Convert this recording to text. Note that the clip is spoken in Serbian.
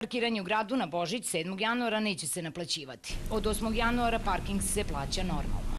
Parkiranje u gradu na Božić 7. januara neće se naplaćivati. Od 8. januara parking se plaća normalno.